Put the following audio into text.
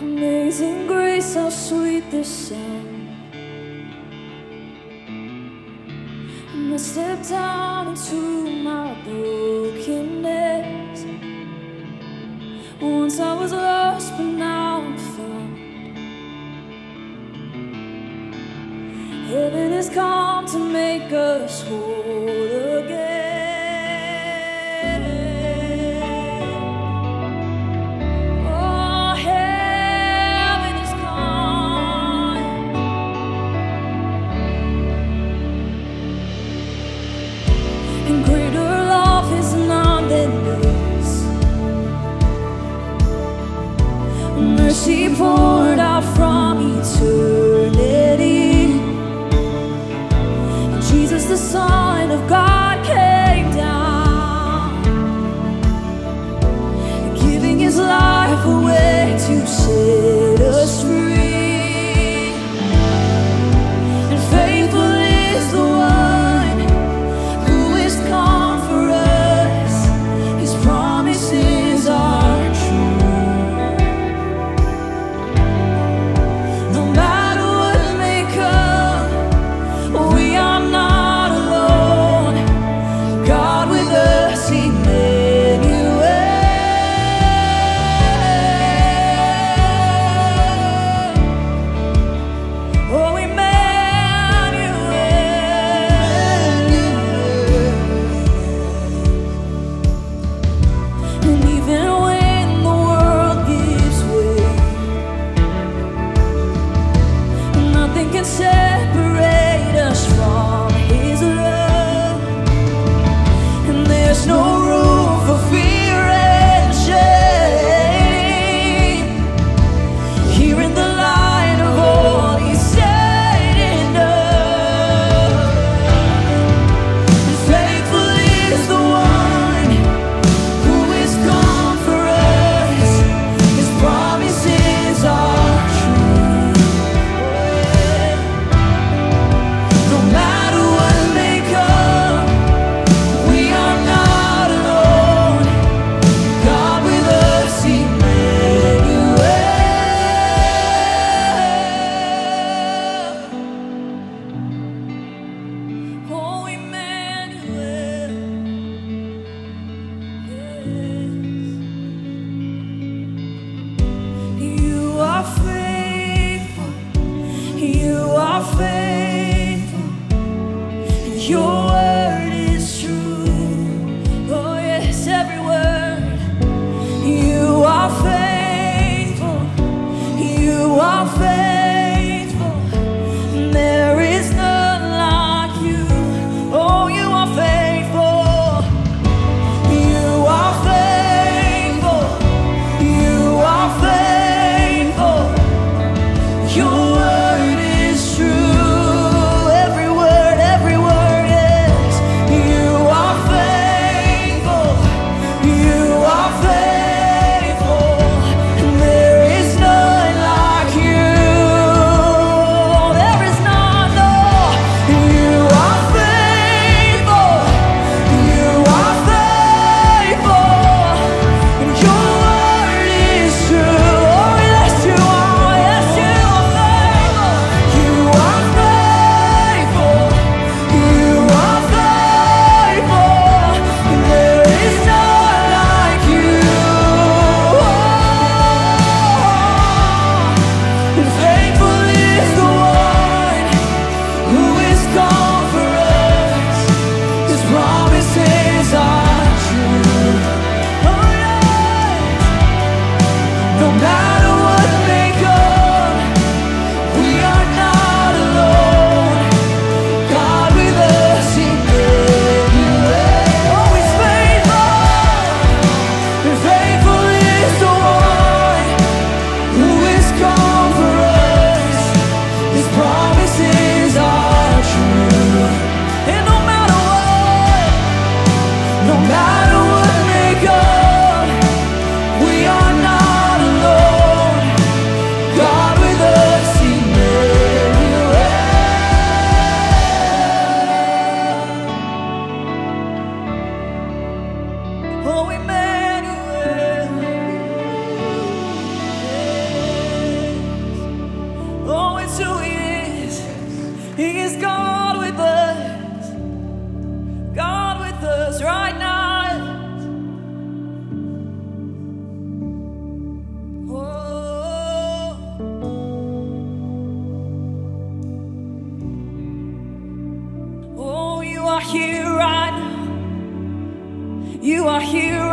Amazing grace, how sweet the sound. And I stepped down into my brokenness. Once I was lost, but now I'm found. Heaven has come to make us whole your are here